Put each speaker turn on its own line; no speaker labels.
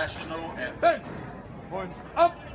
national anthem.
Ben, points up.